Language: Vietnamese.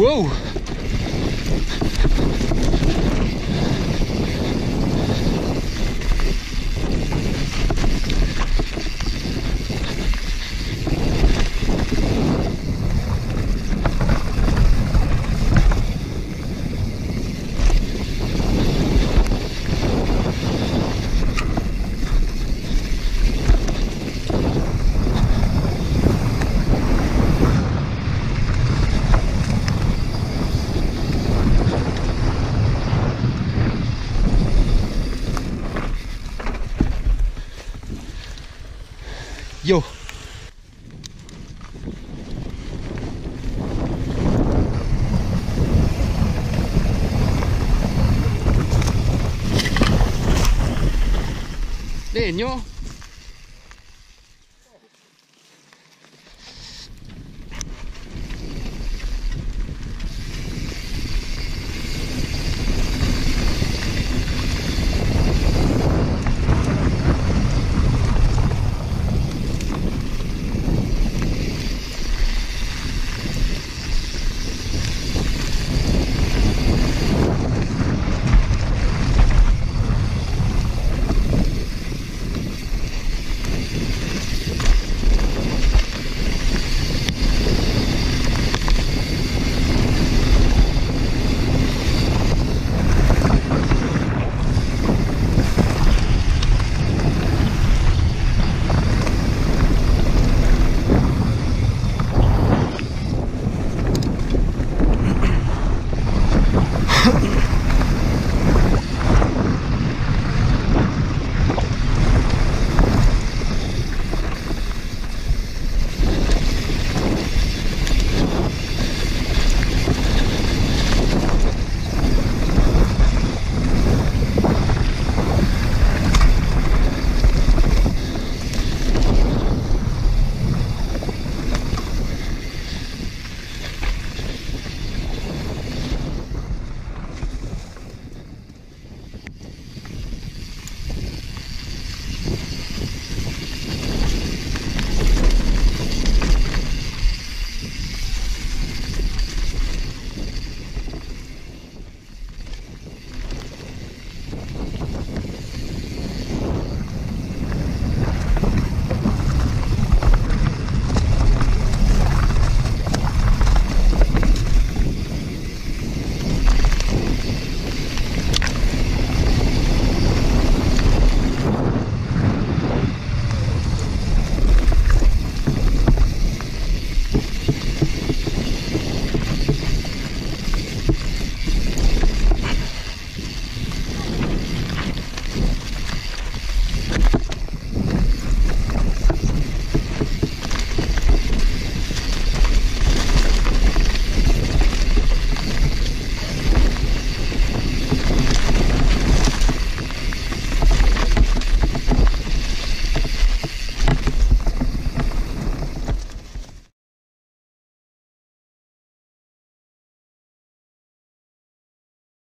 Uou! Vô. Để nhô.